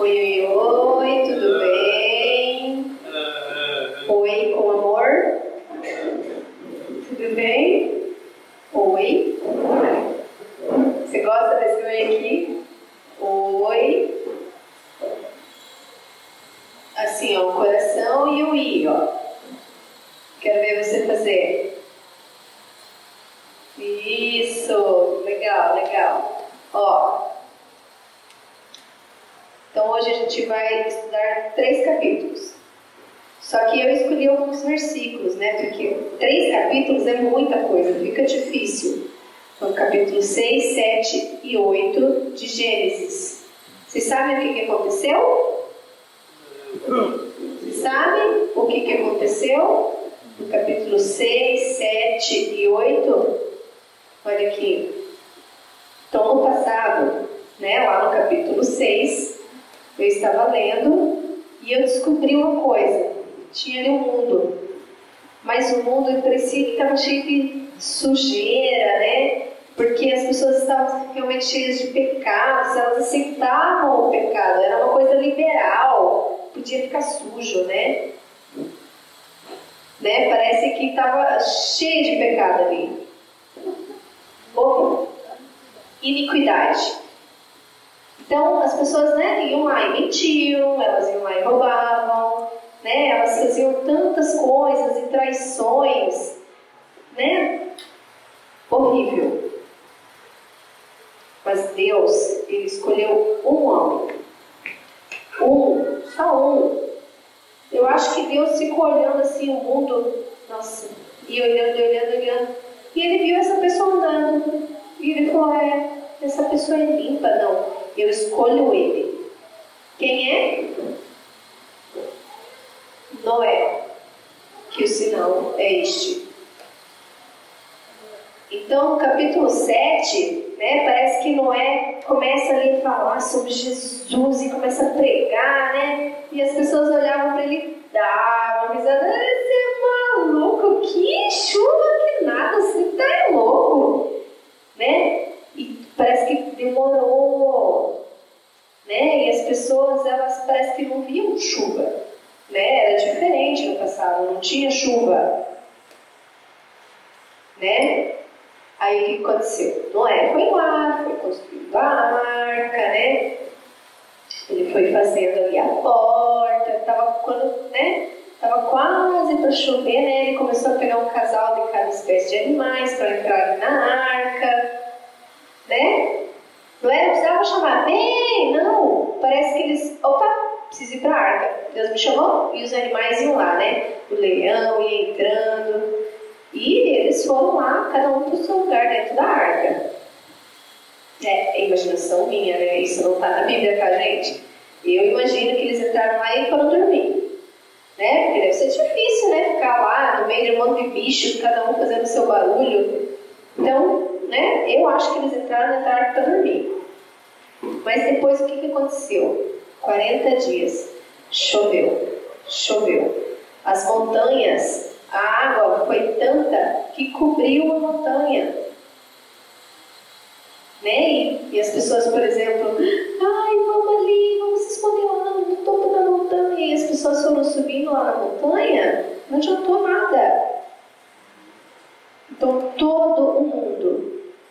Oi, oi, oi, tudo bem? Oi, com amor? Tudo bem? Oi? Você gosta desse oi aqui? Oi? Assim, ó, o coração e o i, ó. Quero ver você fazer. Isso, legal, legal. Ó, então hoje a gente vai estudar três capítulos. Só que eu escolhi alguns versículos, né? Porque três capítulos é muita coisa, fica difícil. Então, capítulo 6, 7 e 8 de Gênesis. Vocês sabem o que, que aconteceu? Vocês sabem o que, que aconteceu? No capítulo 6, 7 e 8? Olha aqui. Então, no passado, né, lá no capítulo 6, eu estava lendo e eu descobri uma coisa. Tinha ali um mundo, mas o mundo parecia que estava cheio de sujeira, né? Porque as pessoas estavam realmente cheias de pecados, elas aceitavam o pecado, era uma coisa liberal, podia ficar sujo, né? né? Parece que estava cheio de pecado ali. Ou iniquidade. Então, as pessoas né, iam lá e mentiam, elas iam lá e roubavam, né, elas faziam tantas coisas e traições, né? Horrível. Mas Deus, Ele escolheu um homem. Um, só um. Eu acho que Deus ficou olhando assim o mundo, nossa, e olhando, olhando, olhando. E ele viu essa pessoa andando. E ele falou: É, essa pessoa é limpa, não eu escolho ele. Quem é? Noé, que o sinal é este. Então, capítulo 7, né, parece que Noé começa ali a falar sobre Jesus e começa a pregar, né? E as pessoas olhavam para ele, davam risada, você é maluco, que chuva, que nada, você tá louco, né? Parece que demorou, né? E as pessoas, elas parece que não viam chuva, né? Era diferente no passado, não tinha chuva, né? Aí o que aconteceu? Noé foi lá, foi construindo a arca, né? Ele foi fazendo ali a porta, tava quando, né? Tava quase para chover, né? Ele começou a pegar um casal de cada espécie de animais para entrar na arca né? Não era, precisava chamar, vem, não. Parece que eles, opa, preciso ir para a arca. Deus me chamou e os animais iam lá, né? O leão ia entrando. E eles foram lá, cada um para o seu lugar dentro da arca. É, é imaginação minha, né? Isso não está na Bíblia, tá, gente? Eu imagino que eles entraram lá e foram dormir. Né? Porque deve ser difícil, né? Ficar lá no meio de um monte de bichos, cada um fazendo seu barulho. Então, né? Eu acho que eles entraram arca para dormir. Mas depois o que, que aconteceu? 40 dias. Choveu, choveu. As montanhas, a água foi tanta que cobriu a montanha. Né? E, e as pessoas, por exemplo, ai, vamos ali, vamos se esconder lá no topo da montanha. E as pessoas foram subindo lá na montanha, não adiantou nada. Então todo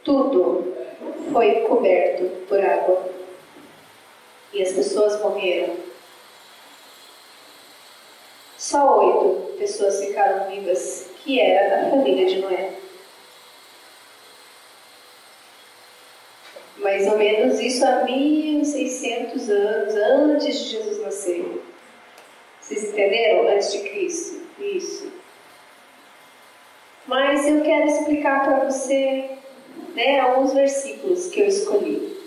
tudo foi coberto por água e as pessoas morreram. Só oito pessoas ficaram vivas, que era a família de Noé. Mais ou menos isso há 1600 anos antes de Jesus nascer. Vocês entenderam? Antes de Cristo. Isso. Mas eu quero explicar para você né, alguns versículos que eu escolhi.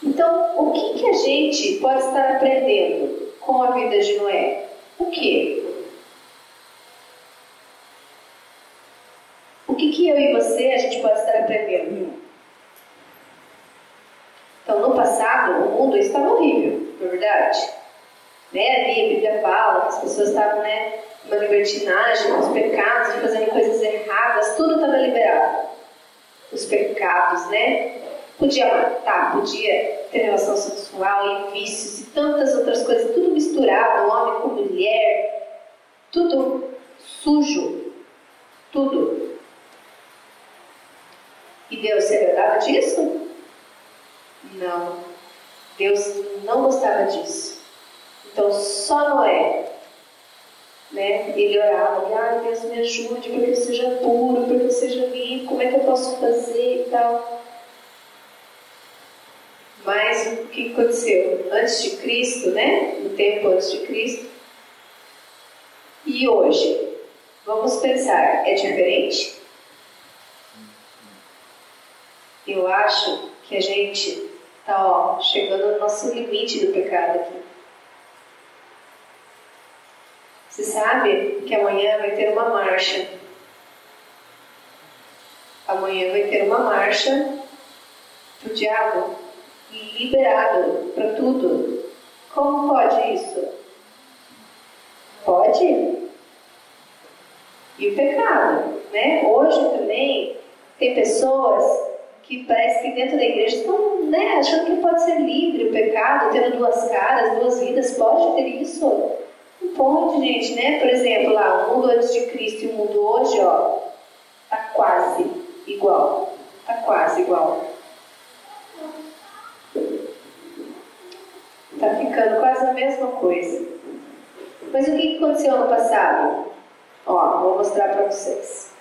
Então, o que, que a gente pode estar aprendendo com a vida de Noé? O que? O que, que eu e você a gente pode estar aprendendo? Então, no passado, o mundo estava horrível, não é verdade? Né? Ali a Bíblia fala que as pessoas estavam né, uma libertinagem, os pecados, fazendo coisas erradas, tudo estava liberado. Os pecados, né? Podia matar, podia ter relação sexual e vícios e tantas outras coisas, tudo misturado, homem com mulher, tudo sujo, tudo. E Deus se agradava disso? Não. Deus não gostava disso. Então só Noé né? Ele orava, ah, Deus me ajude para que eu seja puro, para que eu seja limpo, como é que eu posso fazer e tal. Mas o que aconteceu? Antes de Cristo, né? No tempo antes de Cristo. E hoje? Vamos pensar, é diferente? Eu acho que a gente está chegando no nosso limite do pecado aqui. Você sabe que amanhã vai ter uma marcha. Amanhã vai ter uma marcha do diabo liberado para tudo. Como pode isso? Pode. E o pecado, né? Hoje também tem pessoas que parece que dentro da igreja estão né, achando que pode ser livre o pecado, tendo duas caras, duas vidas, pode ter isso. Pode, gente, né? Por exemplo, lá, o mundo antes de Cristo e o mundo hoje, ó, tá quase igual. Tá quase igual. Tá ficando quase a mesma coisa. Mas o que aconteceu ano passado? Ó, vou mostrar para vocês.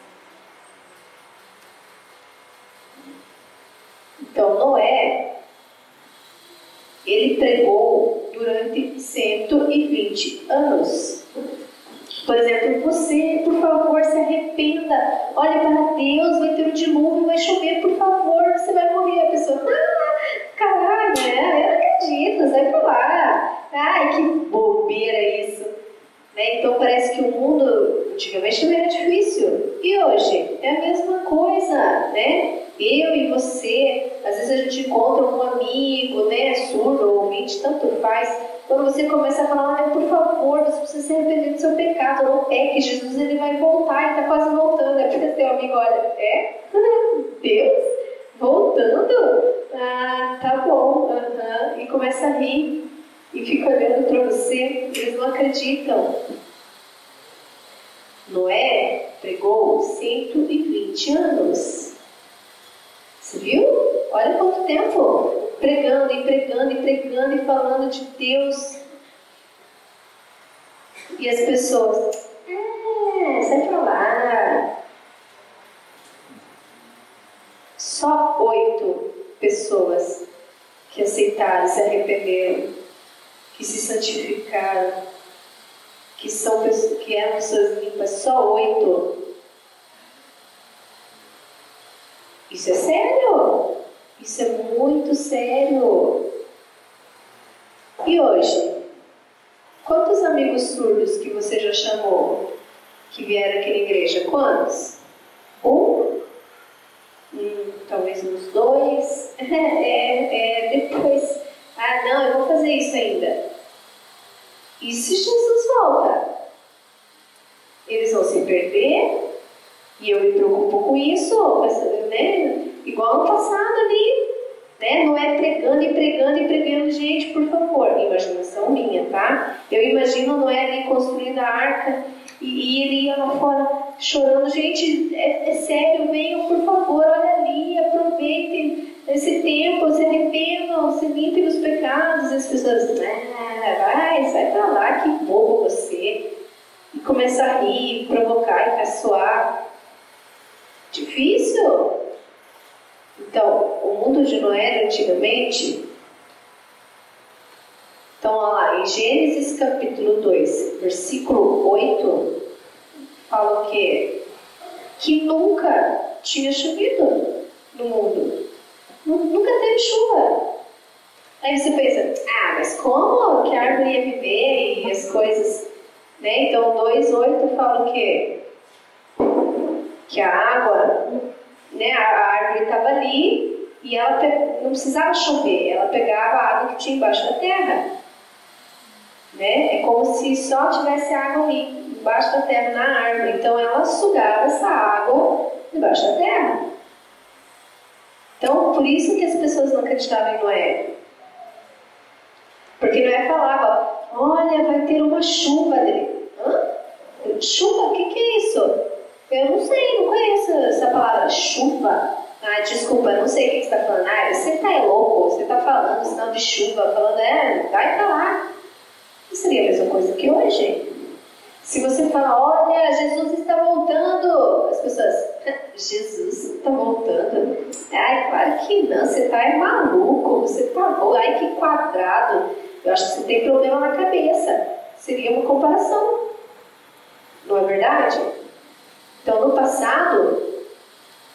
Então, Noé, ele pregou durante 120 anos. Por exemplo, você, por favor, se arrependa. Olhe para Deus, vai ter um dilúvio, vai chover, por favor, você vai morrer. A pessoa, ah, caralho, né? Eu não acredito, sai pra lá. Ai, que bobeira isso. Né? Então parece que o mundo antigamente não era difícil. E hoje? É a mesma coisa, né? Eu e você, às vezes a gente encontra um amigo, né, surdo ou ouvinte, tanto faz, quando você começa a falar, olha, por favor, você precisa se arrepender do seu pecado, é que Jesus ele vai voltar, ele está quase voltando, é porque seu amigo olha, é? Deus? Voltando? Ah, tá bom, uhum. e começa a rir, e fica olhando para você, eles não acreditam. Noé pregou 120 anos. Você viu? Olha quanto tempo pregando e pregando e pregando e falando de Deus. E as pessoas, é, sai pra lá. Só oito pessoas que aceitaram, se arrependeram, que se santificaram, que, são, que eram pessoas limpas, só oito Isso é sério. Isso é muito sério. E hoje? Quantos amigos surdos que você já chamou que vieram aqui na igreja? Quantos? Um? Hum, talvez uns dois? é, é, depois. Ah, não, eu vou fazer isso ainda. E se Jesus volta? Eles vão se perder? E eu me preocupo com isso, né? Igual no passado ali, né? Não é pregando e pregando e pregando, gente, por favor, imaginação minha, tá? Eu imagino Noé ali construindo a arca e, e ele ia lá fora chorando, gente, é, é sério, venham, por favor, olha pessoas, ah, vai, sai pra lá, que bobo você. E começar a rir, provocar e caçoar. Difícil? Então, o mundo de Noé antigamente. Então, olha lá, em Gênesis capítulo 2, versículo 8, fala o quê? Que nunca tinha chovido no mundo. Nunca teve chuva. Aí você pensa, ah, mas como que a árvore ia viver e as coisas. Né? Então, 2,8 fala o quê? que a água, né, a árvore estava ali e ela não precisava chover, ela pegava a água que tinha embaixo da terra. Né? É como se só tivesse água ali, embaixo da terra, na árvore. Então ela sugava essa água debaixo da terra. Então por isso que as pessoas não acreditavam em Noé. Porque Noé falava, olha, vai ter uma chuva dele. Hã? Chuva? O que, que é isso? Eu não sei, não conheço essa palavra, chuva. Ah, desculpa, não sei o que você está falando. Ah, você tá louco, você está falando sinal de chuva, falando, é, vai pra lá. Não seria a mesma coisa que hoje? Se você falar, olha, Jesus está voltando, as pessoas, Jesus está voltando. Ai, claro que não, você está é maluco, você está ai que quadrado. Eu acho que você tem problema na cabeça. Seria uma comparação. Não é verdade? Então, no passado,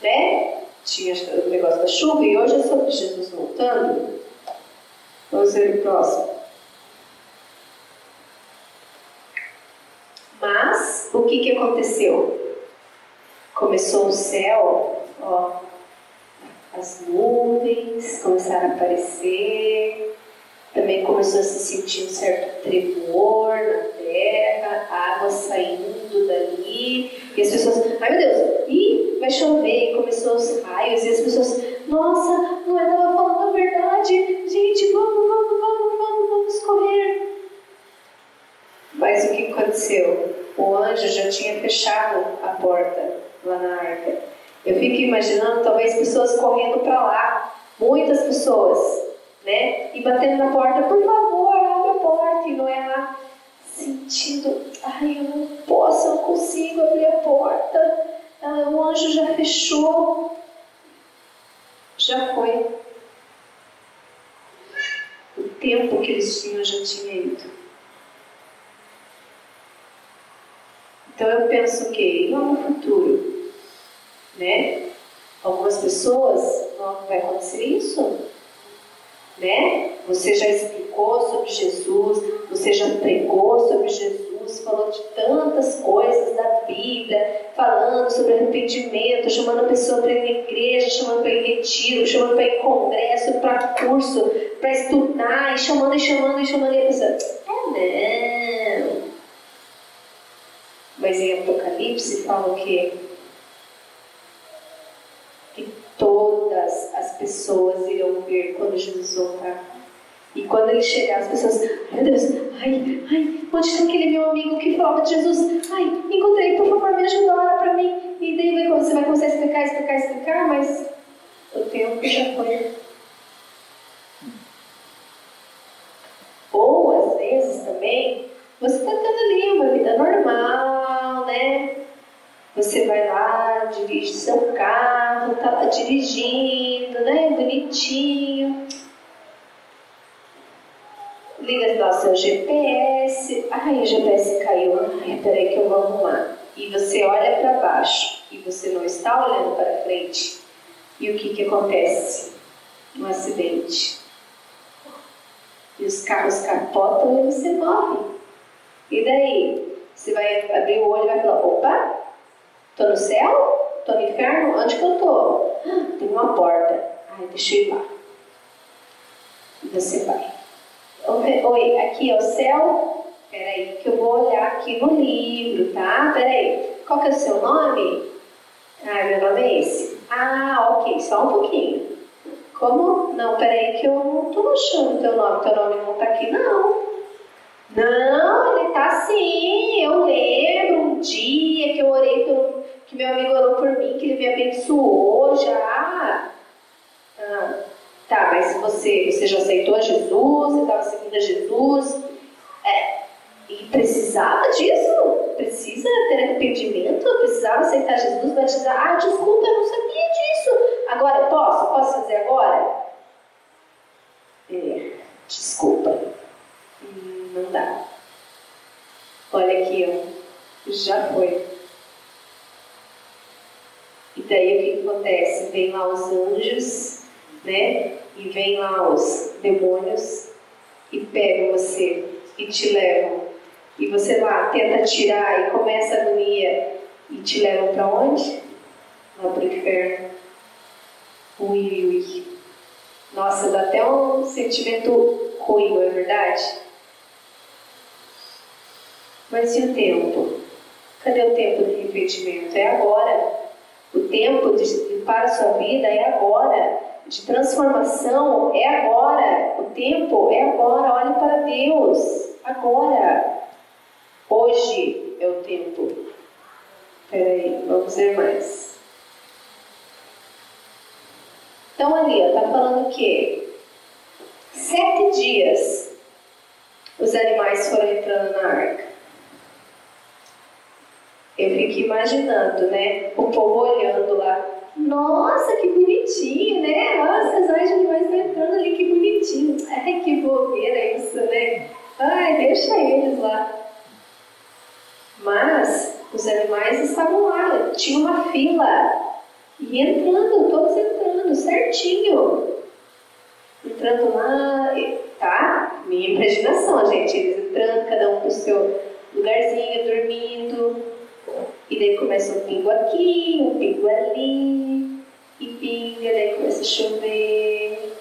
né, tinha o negócio da chuva e hoje é sobre Jesus voltando. Vamos ver o próximo. Mas, o que, que aconteceu? Começou o céu, ó, as nuvens começaram a aparecer, também começou a se sentir um certo tremor na terra, água saindo dali, e as pessoas, ai meu Deus, ih, vai chover, e começou os raios, e as pessoas, nossa, não é estava falando a verdade, gente, vamos, vamos, vamos, vamos, vamos correr. Mas o que aconteceu? O anjo já tinha fechado a porta lá na arca. Eu fico imaginando talvez pessoas correndo para lá, muitas pessoas, né? E batendo na porta, por favor, abre a porta. E não é lá sentindo, ai, eu não posso, eu não consigo abrir a porta. Ah, o anjo já fechou. Já foi. O tempo que eles tinham já tinha ido. Então eu penso que no futuro, né? Algumas pessoas não vai acontecer isso, né? Você já explicou sobre Jesus, você já pregou sobre Jesus, falou de tantas coisas da Bíblia, falando sobre arrependimento, chamando a pessoa para ir na igreja, chamando para ir em retiro, chamando para ir em congresso, para curso, para estudar, e chamando e chamando e chamando, e a pessoa, é não. Mas em Apocalipse fala o quê? Que todas as pessoas irão ver quando Jesus voltar. E quando ele chegar, as pessoas, meu Deus, ai, ai, onde está aquele meu amigo que falava de Jesus? Ai, encontrei, por favor, me ajuda, ora para mim. E daí você vai a explicar, explicar, explicar, mas o tempo já foi. Ou às vezes também, você está tendo ali uma vida normal, né? Você vai lá, dirige seu carro, tá lá dirigindo, né? Bonitinho. Liga lá seu GPS. Ai, o GPS caiu. Ai, peraí que eu vou arrumar. E você olha para baixo e você não está olhando para frente. E o que, que acontece? Um acidente. E os carros capotam e você morre. E daí? Você vai abrir o olho e vai falar: opa, tô no céu? Tô no inferno? Onde que eu tô? Ah, tem uma porta. Ai, deixa eu ir lá. E você vai. Oi, aqui é o céu? Peraí, que eu vou olhar aqui no livro, tá? Peraí, qual que é o seu nome? Ah, meu nome é esse. Ah, ok, só um pouquinho. Como? Não, peraí que eu não tô achando teu nome. Teu nome não tá aqui, não. Não, ele tá sim. Eu lembro um dia que eu orei que meu amigo orou por mim, que ele me abençoou já. Ah, tá, mas você, você já aceitou Jesus, você estava seguindo a Jesus. É, e precisava disso? Precisa ter arrependimento? Precisava aceitar Jesus, batizar? Ah, desculpa, eu não sabia disso. Agora posso? Posso fazer agora? É, desculpa não dá. Olha aqui, ó, já foi. E daí o que acontece? Vem lá os anjos, né? E vem lá os demônios e pegam você e te levam. E você lá tenta tirar e começa a agonia e te levam para onde? Lá para o inferno. Ui, ui. Nossa, dá até um sentimento ruim, não é verdade? Mas e o tempo? Cadê o tempo do arrependimento? É agora. O tempo de, para a sua vida é agora. De transformação é agora. O tempo é agora. Olhe para Deus. Agora. Hoje é o tempo. Peraí, vamos ver mais. Então ali, está falando o quê? Sete dias os animais foram entrando na arca. Eu fico imaginando, né? O povo olhando lá. Nossa, que bonitinho, né? Olha os casais de animais entrando ali, que bonitinho. Ai, que bobeira isso, né? Ai, deixa eles lá. Mas os animais estavam lá, tinha uma fila. E entrando, todos entrando, certinho. Entrando lá, tá? Minha imaginação, gente. Eles entrando, cada um pro seu lugarzinho, dormindo. E daí começa um pingo aqui, um pingo ali. E pinga, daí começa a chover.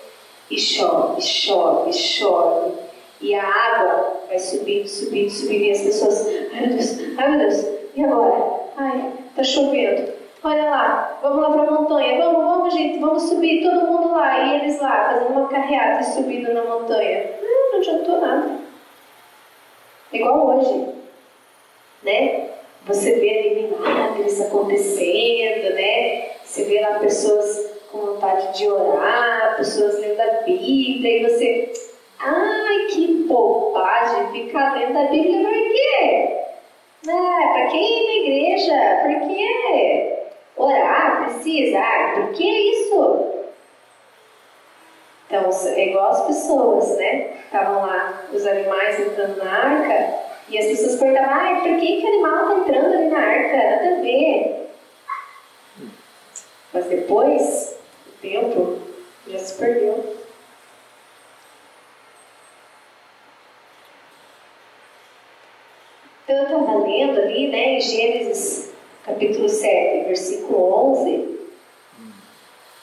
E chove, chove, chove. E a água vai subindo, subindo, subindo. E as pessoas, ai meu Deus, ai meu Deus, e agora? Ai, tá chovendo. Olha lá, vamos lá pra montanha. Vamos, vamos, gente, vamos subir, todo mundo lá. E eles lá, fazendo uma carreata e subindo na montanha. Não, não adiantou nada. Igual hoje, né? Você vê ali milagres acontecendo, né? Você vê lá pessoas com vontade de orar, pessoas lendo a Bíblia, e você, ai, que bobagem, ficar lendo a Bíblia por quê? Ah, para quem ir na igreja? Por quê? Orar precisa? Ah, por que isso? Então, é igual as pessoas, né? Estavam lá, os animais entrando na arca, e as pessoas perguntavam, ah, por que, que o animal está entrando ali na arca? Nada a ver. Mas depois, o tempo já se perdeu. Então eu estava lendo ali, né, em Gênesis capítulo 7, versículo 11,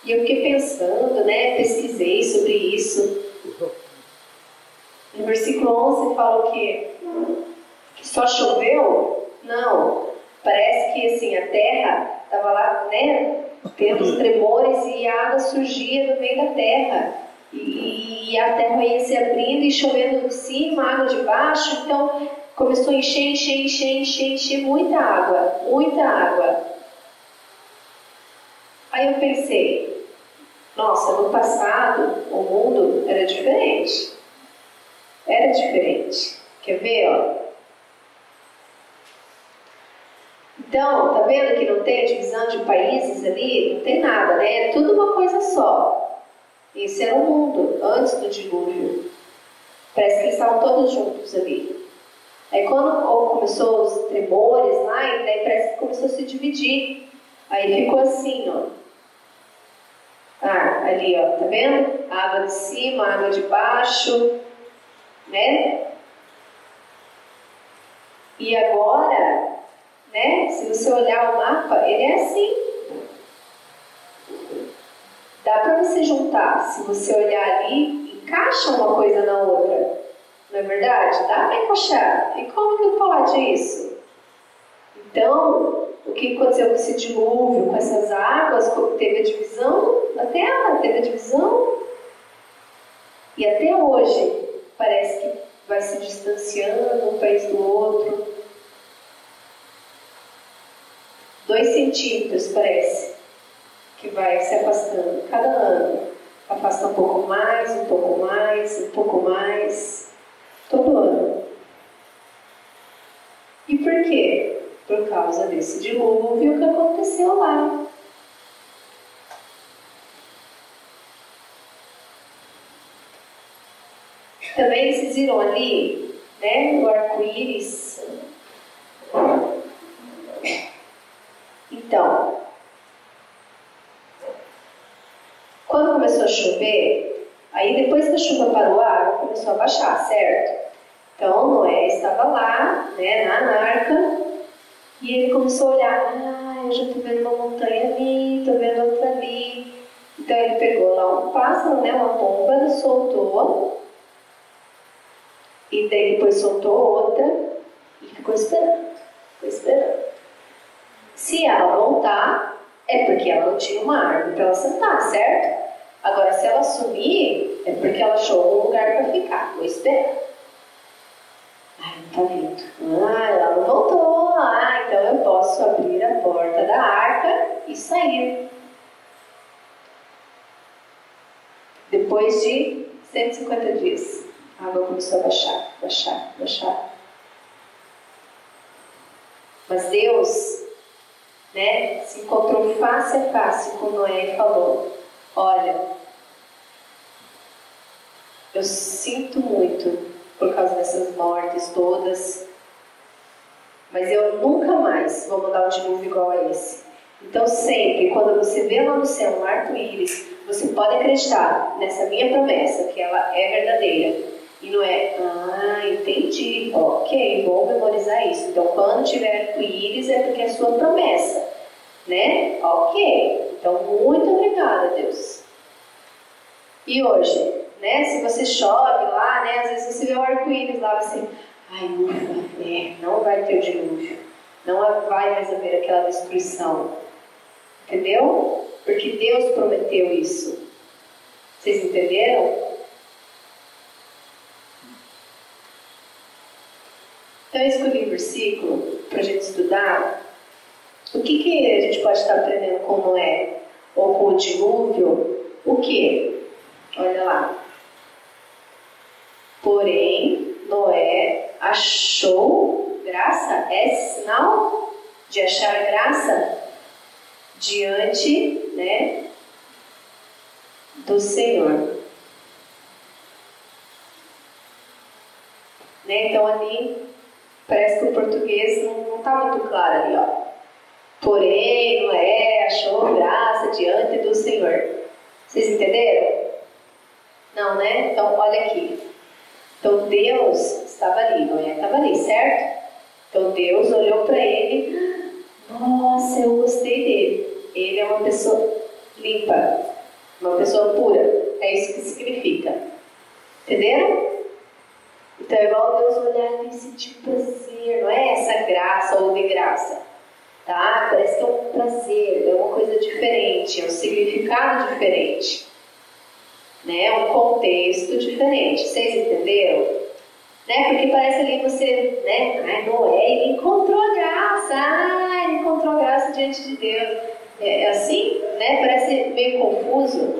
e eu fiquei pensando, né, pesquisei sobre isso. No versículo 11 fala o quê? Que só choveu? Não. Parece que assim, a terra estava lá, né, tendo os tremores e a água surgia no meio da terra. E, e a terra ia se abrindo e chovendo de cima, água de baixo. Então começou a encher, encher, encher, encher, encher muita água, muita água. Aí eu pensei, nossa, no passado o mundo era diferente. Era diferente. Quer ver, ó? Então, tá vendo que não tem a divisão de países ali? Não tem nada, né? É tudo uma coisa só. Esse era o mundo antes do dilúvio. Parece que eles estavam todos juntos ali. Aí quando começou os tremores lá, daí parece que começou a se dividir. Aí ficou assim, ó. Ah, ali, ó, tá vendo? Água de cima, água de baixo, né? E agora, né? Se você olhar o mapa, ele é assim. Dá para você juntar. Se você olhar ali, encaixa uma coisa na outra. Não é verdade? Dá para encaixar. E como que pode isso? Então, o que aconteceu com esse dilúvio, com essas águas, teve a divisão da terra, teve a divisão. E até hoje, parece que vai se distanciando um país do outro. Dois centímetros, parece, que vai se afastando cada ano. Afasta um pouco mais, um pouco mais, um pouco mais todo ano. E por quê? Por causa desse dilúvio que aconteceu lá. Também vocês viram ali, né, o arco-íris. Então, quando começou a chover, Aí depois que a chuva parou, a água começou a baixar, certo? Então Noé estava lá, né, na arca, e ele começou a olhar, ah, eu já estou vendo uma montanha ali, estou vendo outra ali. Então ele pegou lá um pássaro, né, uma pomba, soltou, e daí depois soltou outra, e ficou esperando, ficou esperando. Se ela voltar, é porque ela não tinha uma árvore para ela sentar, certo? Agora, se ela sumir, é porque ela achou algum lugar para ficar. Vou esperar. Ai, não tá vindo. Ah, ela não voltou. Ah, então eu posso abrir a porta da arca e sair. Depois de 150 dias, a água começou a baixar, baixar, baixar. Mas Deus né, se encontrou face a face com Noé e falou: Olha, eu sinto muito por causa dessas mortes todas, mas eu nunca mais vou mandar um dilúvio igual a esse. Então, sempre, quando você vê lá no céu um arco-íris, você pode acreditar nessa minha promessa, que ela é verdadeira. E não é, ah, entendi, ok, vou memorizar isso. Então, quando tiver arco-íris, é porque é sua promessa, né? Ok, então muito obrigada, Deus. E hoje, né, se você chove lá, né, às vezes você vê o arco-íris lá, você, ai, é, não vai ter dilúvio, não vai mais haver aquela destruição. Entendeu? Porque Deus prometeu isso. Vocês entenderam? Então eu escolhi um versículo para a gente estudar. O que, que a gente pode estar aprendendo com Noé ou com o dilúvio? O que? Olha lá. Porém, Noé achou graça. É sinal de achar graça diante né, do Senhor. Né? Então ali parece que o português não está muito claro ali, ó. Porém, Noé achou graça diante do Senhor. Vocês entenderam? Não, né? Então olha aqui. Então Deus estava ali, Noé estava ali, certo? Então Deus olhou para ele nossa, eu gostei dele. Ele é uma pessoa limpa, uma pessoa pura. É isso que significa. Entenderam? Então é igual Deus olhar e sentir prazer, não é essa graça ou de graça. Tá? Parece que é um prazer, é uma coisa diferente, é um significado diferente. Né? Um contexto diferente. Vocês entenderam? Né? Porque parece ali você, né? Ai, Noé, encontrou a graça, ah, ele encontrou a graça diante de Deus. É, é assim, né? Parece meio confuso,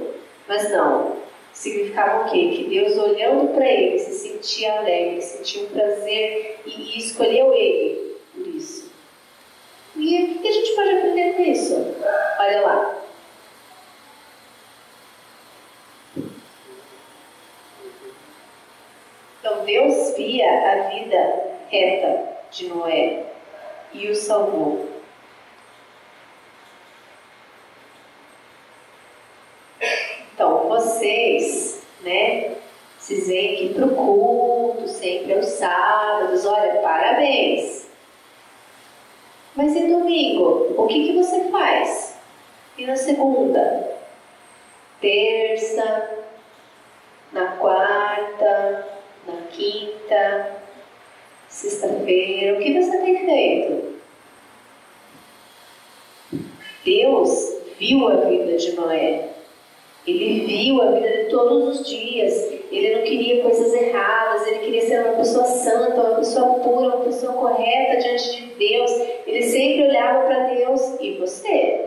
mas não. Significava o quê? Que Deus olhando para ele se sentia alegre, sentia um prazer e, e escolheu ele por isso. E o que a gente pode aprender com isso? Olha lá. Deus via a vida reta de Noé e o salvou. Então vocês, né, se vêm aqui para o culto, sempre aos sábados, olha, parabéns. Mas e domingo? O que, que você faz? E na segunda? Terça? Quinta, sexta-feira, o que você tem feito? Deus viu a vida de Noé. Ele viu a vida de todos os dias. Ele não queria coisas erradas, ele queria ser uma pessoa santa, uma pessoa pura, uma pessoa correta diante de Deus. Ele sempre olhava para Deus. E você?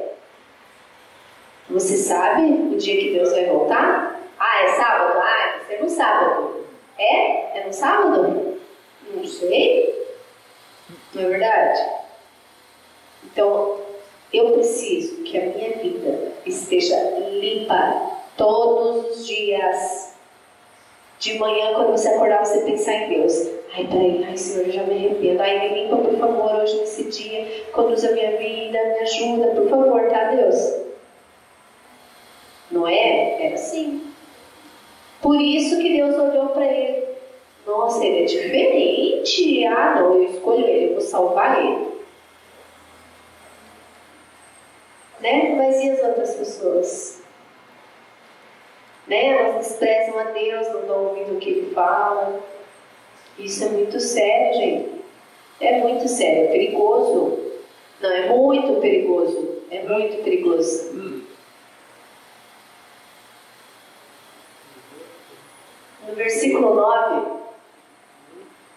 Você sabe o dia que Deus vai voltar? Ah, é sábado? Ah, ser no sábado. É? É no sábado? Não sei. Não é verdade? Então, eu preciso que a minha vida esteja limpa todos os dias. De manhã, quando você acordar, você pensar em Deus. Ai, peraí, ai, Senhor, eu já me arrependo. Ai, me limpa, por favor, hoje nesse dia. Conduz a minha vida, me ajuda, por favor, tá, Deus? Não é? Era assim. Por isso que Deus olhou para ele. Nossa, ele é diferente. Ah, não, eu escolho ele, eu vou salvar ele. Né? Mas e as outras pessoas? Né? Elas desprezam a Deus, não dão ouvido o que ele fala. Isso é muito sério, gente. É muito sério, é perigoso. Não, é muito perigoso. É muito perigoso. Versículo 9.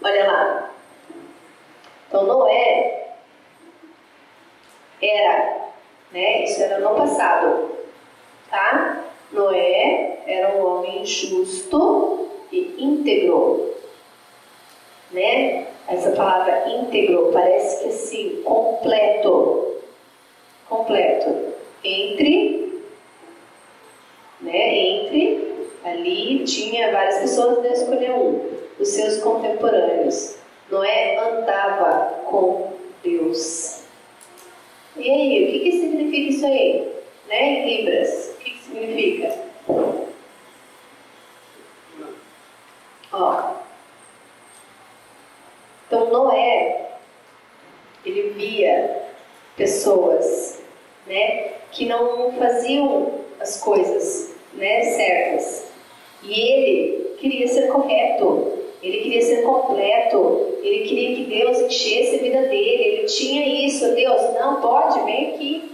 Olha lá. Então Noé era, né? Isso era no passado, tá? Noé era um homem justo e íntegro, né? Essa palavra íntegro parece que assim, completo, completo, entre, né? Entre, ali tinha várias pessoas, Deus escolheu um, os seus contemporâneos. Noé andava com Deus. E aí, o que, que significa isso aí? Né, Libras? O que, que significa? Ó. Então, Noé, ele via pessoas, né, que não faziam as coisas, né, certas. E ele queria ser correto. Ele queria ser completo, ele queria que Deus enchesse a vida dele, ele tinha isso, Deus, não pode, vem aqui,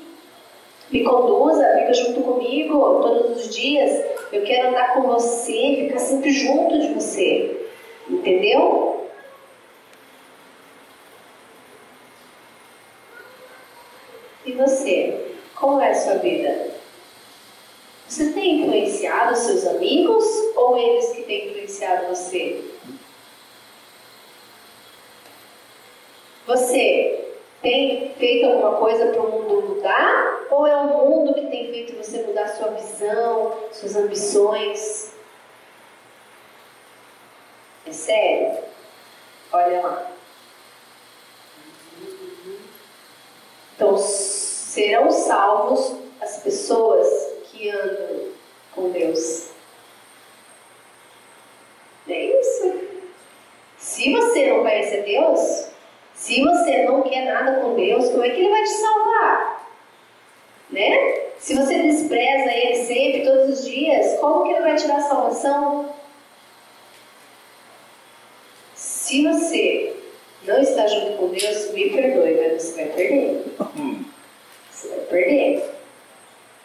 me conduza, fica junto comigo todos os dias, eu quero andar com você, ficar sempre junto de você, entendeu? E você, como é a sua vida? Você tem influenciado seus amigos ou eles que têm influenciado você? Você tem feito alguma coisa para o mundo mudar? Ou é o mundo que tem feito você mudar sua visão, suas ambições? É sério? Olha lá. Então, serão salvos as pessoas que andam com Deus. É isso. Se você não conhece Deus, se você não quer nada com Deus, como é que Ele vai te salvar? Né? Se você despreza Ele sempre, todos os dias, como que Ele vai te dar salvação? Se você não está junto com Deus, me perdoe, mas você vai perder. Você vai perder.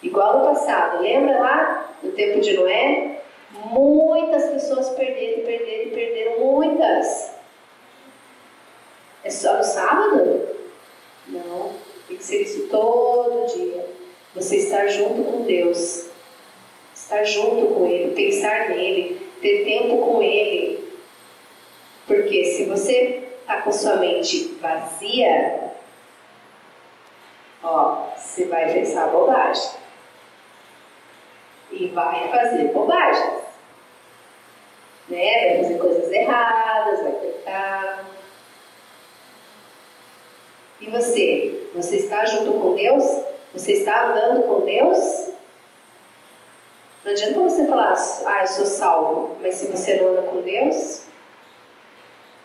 Igual no passado, lembra lá no tempo de Noé? Muitas pessoas perderam, perderam, perderam, muitas. É só no sábado? Não. Tem que ser isso todo dia. Você estar junto com Deus. Estar junto com Ele, pensar nele, ter tempo com Ele. Porque se você está com sua mente vazia, ó, você vai pensar bobagem. E vai fazer bobagens. Né? Vai fazer coisas erradas, vai pecar. E você? Você está junto com Deus? Você está andando com Deus? Não adianta você falar, ah, eu sou salvo, mas se você não anda com Deus,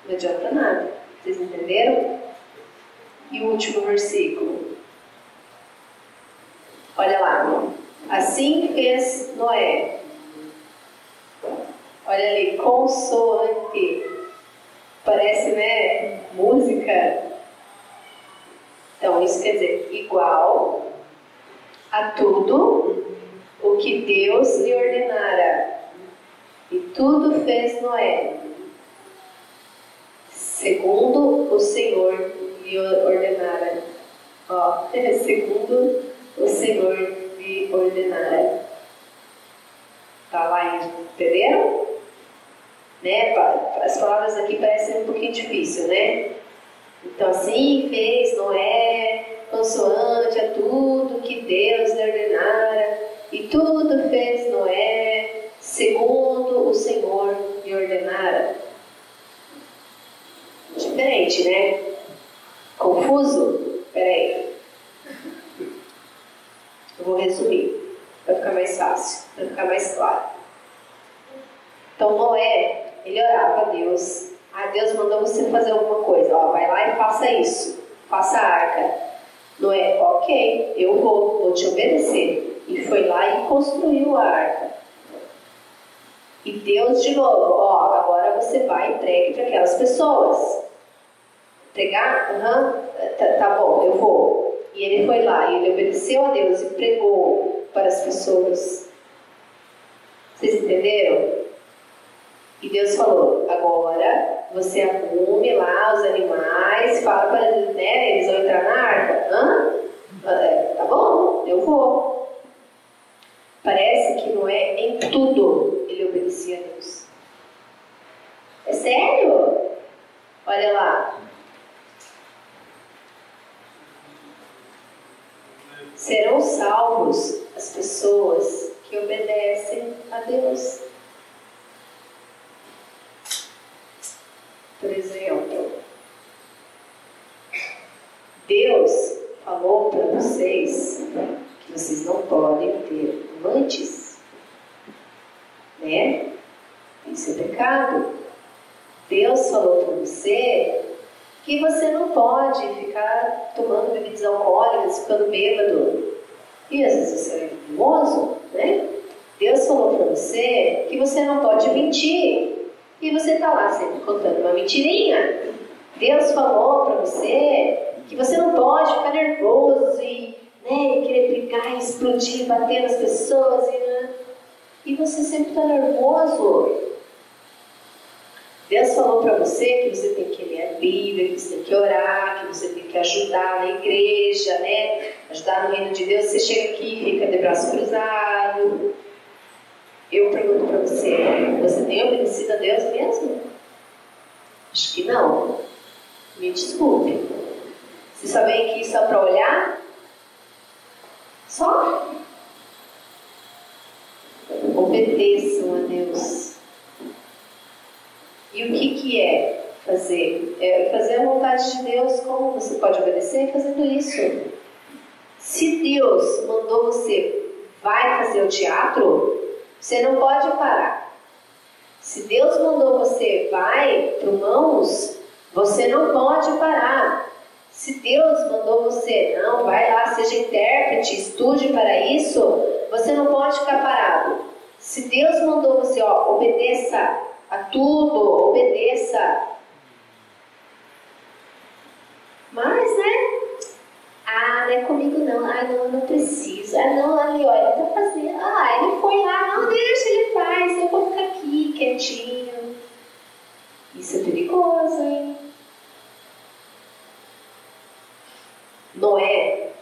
não adianta nada. Vocês entenderam? E o último versículo. Olha lá. Assim fez Noé. Olha ali, consoante. Parece, né? Música. Então, isso quer dizer igual a tudo o que Deus lhe ordenara. E tudo fez Noé, segundo o Senhor lhe ordenara. Ó, segundo o Senhor lhe ordenara. Tá lá, entenderam? Né? As palavras aqui parecem um pouquinho difícil, né? Então, assim fez Noé, consoante a tudo que Deus lhe ordenara, e tudo fez Noé, segundo o Senhor lhe ordenara. Diferente, né? Confuso? Peraí. Eu vou resumir, para ficar mais fácil, para ficar mais claro. Então, Noé, ele orava a Deus ah, Deus mandou você fazer alguma coisa. Ó, vai lá e faça isso. Faça a arca. Não é, ok, eu vou, vou te obedecer. E foi lá e construiu a arca. E Deus de novo, ó, agora você vai e pregue para aquelas pessoas. Pregar? Uhum, tá, tá bom, eu vou. E ele foi lá, e ele obedeceu a Deus e pregou para as pessoas. Vocês entenderam? E Deus falou: agora você arrume lá os animais, fala para eles, né? Eles vão entrar na arca. Hã? É, tá bom, eu vou. Parece que não é em tudo ele obedecia a Deus. É sério? Olha lá. Serão salvos as pessoas que obedecem a Deus. Por exemplo, Deus falou para vocês que vocês não podem ter amantes, né? Isso é pecado. Deus falou para você que você não pode ficar tomando bebidas alcoólicas, ficando bêbado. E às vezes você é famoso, né? Deus falou para você que você não pode mentir. E você está lá sempre contando uma mentirinha. Deus falou para você que você não pode ficar nervoso e né, querer brigar, explodir, bater nas pessoas. E, né? e você sempre está nervoso. Deus falou para você que você tem que ler a Bíblia, que você tem que orar, que você tem que ajudar na igreja, né? Ajudar no reino de Deus. Você chega aqui fica de braço cruzado. Eu pergunto para você, você tem obedecido a Deus mesmo? Acho que não. Me desculpe. Você só vem aqui só para olhar? Só? Obedeçam a Deus. E o que, que é fazer? É fazer a vontade de Deus. Como você pode obedecer? Fazendo isso. Se Deus mandou você vai fazer o teatro, você não pode parar. Se Deus mandou você vai para mãos, você não pode parar. Se Deus mandou você não, vai lá, seja intérprete, estude para isso, você não pode ficar parado. Se Deus mandou você, ó, obedeça a tudo, obedeça. Mas, né? Ah, não é comigo não. Ah, não, não preciso. Ah, não, ali, olha, tá fazendo. Ah, ele foi lá. Não, deixa, ele faz. Eu vou ficar aqui, quietinho. Isso é perigoso, hein? Noé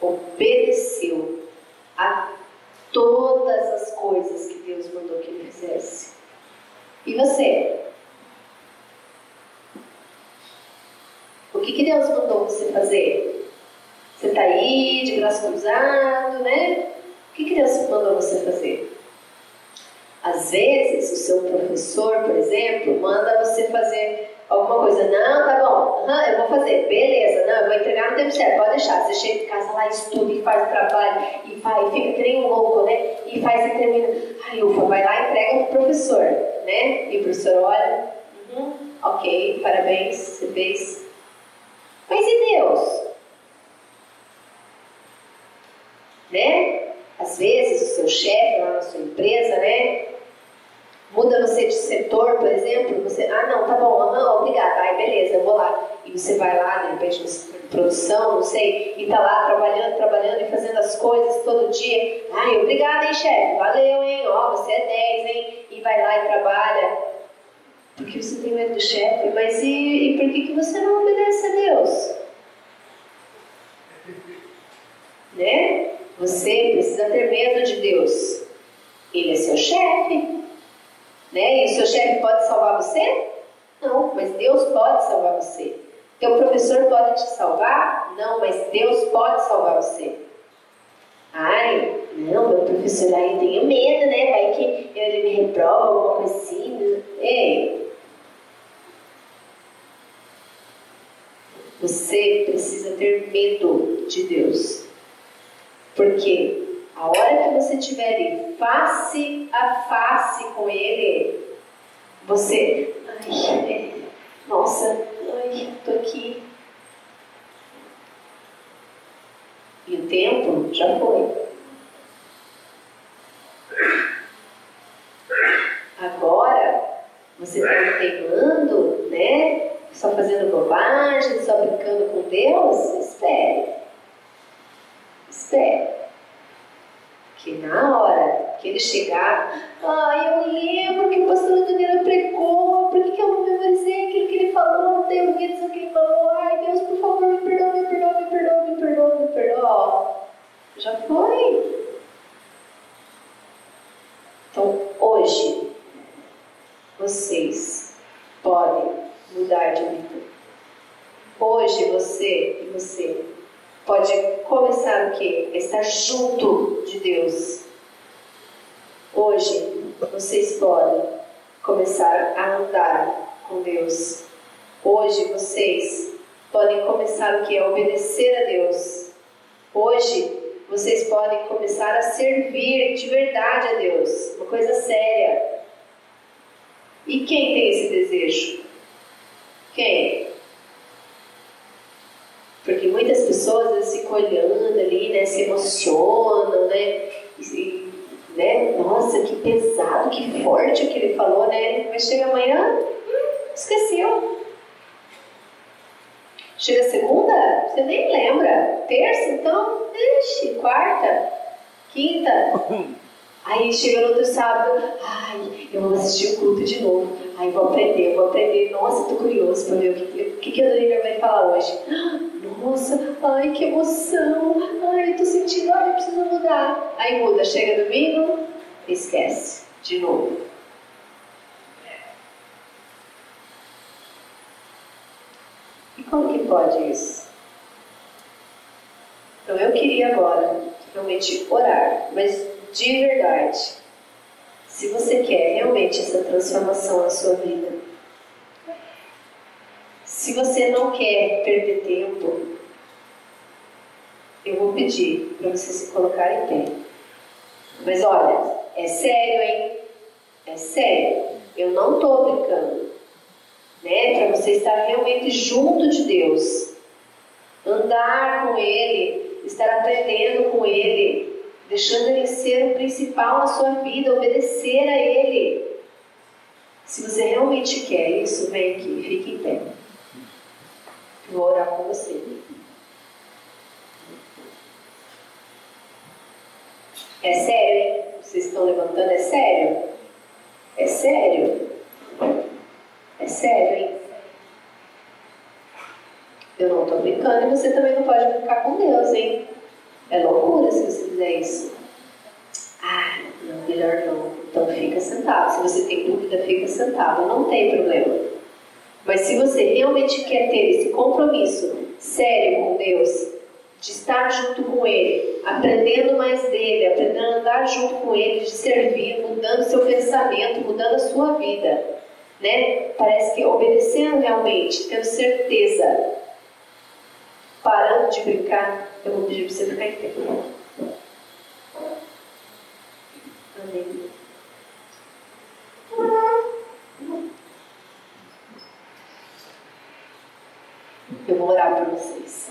obedeceu a todas as coisas que Deus mandou que ele fizesse. E você? O que, que Deus mandou você fazer? Você está aí de braço cruzado, né? O que, que Deus mandou você fazer? Às vezes, o seu professor, por exemplo, manda você fazer alguma coisa. Não, tá bom, uhum, eu vou fazer, beleza, não, eu vou entregar no tempo certo, pode deixar. Você chega em casa lá, estuda e faz o trabalho, e vai, fica que nem um louco, né? E faz e termina. Ai, ufa, vai lá e entrega pro professor, né? E o professor olha, uhum, ok, parabéns, você fez. Mas e Deus? Né? Às vezes o seu chefe lá na sua empresa, né? Você de setor, por exemplo, você, ah não, tá bom, aham, obrigada, ai beleza, eu vou lá. E você vai lá, de repente, na produção, não sei, e tá lá trabalhando, trabalhando e fazendo as coisas todo dia. Ai, obrigada, hein, chefe, valeu, hein, ó, você é 10, hein, e vai lá e trabalha. Porque você tem medo do chefe, mas e, e por que, que você não obedece a Deus? Né? Você precisa ter medo de Deus. Ele é seu chefe. Né? E o seu chefe pode salvar você? Não, mas Deus pode salvar você. Teu professor pode te salvar? Não, mas Deus pode salvar você. Ai, não, meu professor aí eu tenho medo, né? Vai que ele me reprova, alguma coisa assim. Ei. Você precisa ter medo de Deus. Porque a hora que você estiver ali face a face com Ele, você, ai, nossa, ai, tô aqui. E o tempo já foi. Agora, você está teimando, né? Só fazendo bobagem, só brincando com Deus? Espere. Espere na hora que ele chegar, ah, eu lembro que o pastor Daniel pregou, por que eu não memorizei aquilo que ele falou, não tenho ouvido isso que ele falou, ai Deus, por favor, me perdoa, me perdoa, me perdoa, me perdoa, me perdoa. Já foi. Então, hoje, vocês podem mudar de vida. Hoje, você e você pode começar o quê? Estar junto de Deus. Hoje, vocês podem começar a andar com Deus. Hoje, vocês podem começar o que? A obedecer a Deus. Hoje, vocês podem começar a servir de verdade a Deus, uma coisa séria. E quem tem esse desejo? Quem? Porque muitas pessoas vezes, ficam olhando ali, né, se emocionam, né, e, né, nossa, que pesado, que forte o que ele falou, né, mas chega amanhã, hum, esqueceu. Chega segunda, você nem lembra. Terça, então, ixi, quarta, quinta. Aí chega no outro sábado, ai, eu vou assistir o culto de novo. Ai, vou aprender, vou aprender. Nossa, tô curioso para ver o que, o que, que a vai falar hoje. Nossa, ai, que emoção. Ai, eu tô sentindo, ai, eu preciso mudar. Aí muda, chega domingo, esquece, de novo. E como que pode isso? Então eu queria agora realmente orar, mas de verdade, se você quer realmente essa transformação na sua vida, se você não quer perder tempo, eu vou pedir para você se colocar em pé. Mas olha, é sério, hein? É sério. Eu não estou brincando né? Para você estar realmente junto de Deus, andar com Ele, estar aprendendo com Ele, deixando Ele ser o principal na sua vida, obedecer a Ele. Se você realmente quer isso, vem aqui, fique em pé. Vou orar com você. É sério, hein? Vocês estão levantando? É sério? É sério? É sério, hein? Eu não estou brincando e você também não pode brincar com Deus, hein? É loucura se você fizer isso. Ah, não, melhor não. Então fica sentado. Se você tem dúvida, fica sentado. Não tem problema. Mas se você realmente quer ter esse compromisso sério com Deus, de estar junto com Ele, aprendendo mais dele, aprendendo a andar junto com Ele, de servir, mudando seu pensamento, mudando a sua vida né? Parece que obedecendo realmente, tendo certeza, parando de brincar, eu vou pedir para você ficar em pé. Amém. Eu vou orar por vocês.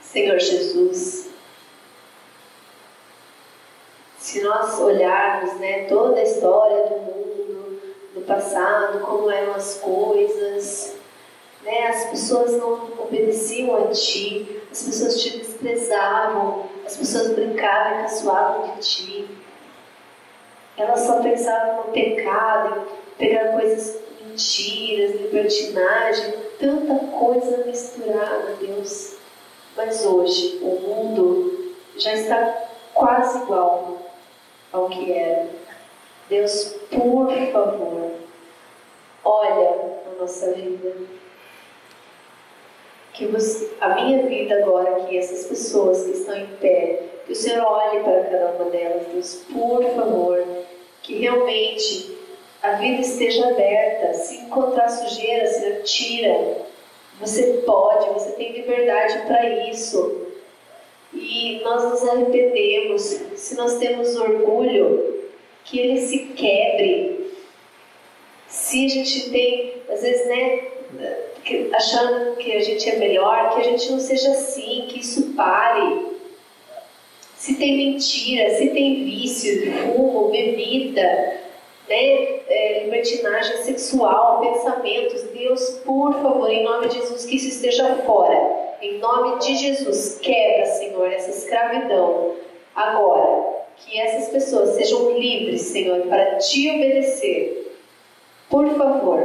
Senhor Jesus, se nós olharmos né, toda a história do mundo, do passado, como eram as coisas, né, as pessoas não a ti, as pessoas te desprezavam, as pessoas brincavam e caçoavam de ti. Elas só pensavam no pecado, pegar coisas mentiras, libertinagem, tanta coisa misturada, Deus. Mas hoje o mundo já está quase igual ao que era. Deus, por favor, olha a nossa vida. Que você, a minha vida agora, que essas pessoas que estão em pé, que o Senhor olhe para cada uma delas, Deus, por favor, que realmente a vida esteja aberta. Se encontrar sujeira, Senhor, tira. Você pode, você tem liberdade para isso e nós nos arrependemos, se nós temos orgulho, que ele se quebre. Se a gente tem, às vezes, né, achando que a gente é melhor, que a gente não seja assim, que isso pare. Se tem mentira, se tem vício, fumo, bebida, né, é, libertinagem sexual, pensamentos, Deus, por favor, em nome de Jesus, que isso esteja fora em nome de Jesus, quebra, Senhor, essas escravidão. Agora, que essas pessoas sejam livres, Senhor, para te obedecer. Por favor,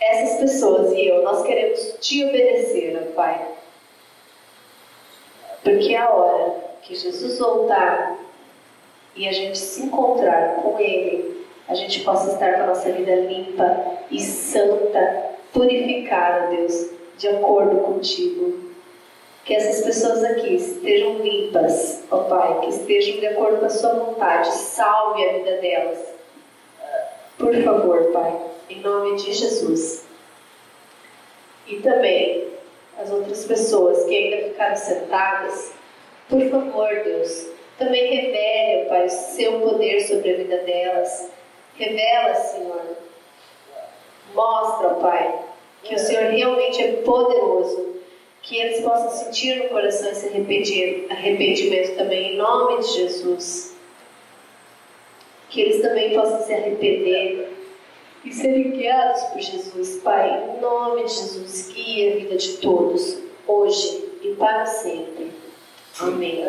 essas pessoas e eu, nós queremos te obedecer, Pai. Porque é a hora que Jesus voltar e a gente se encontrar com Ele, a gente possa estar com a nossa vida limpa e santa, purificada, Deus, de acordo contigo. Que essas pessoas aqui estejam limpas, ó Pai, que estejam de acordo com a Sua vontade. Salve a vida delas. Por favor, Pai, em nome de Jesus. E também as outras pessoas que ainda ficaram sentadas, por favor, Deus, também revele, Pai, o seu poder sobre a vida delas. Revela, Senhor. Mostra, Pai, que o Senhor realmente é poderoso. Que eles possam sentir no coração esse arrependimento também, em nome de Jesus. Que eles também possam se arrepender e serem guiados por Jesus, Pai, em nome de Jesus, guia a vida de todos, hoje e para sempre. Amém.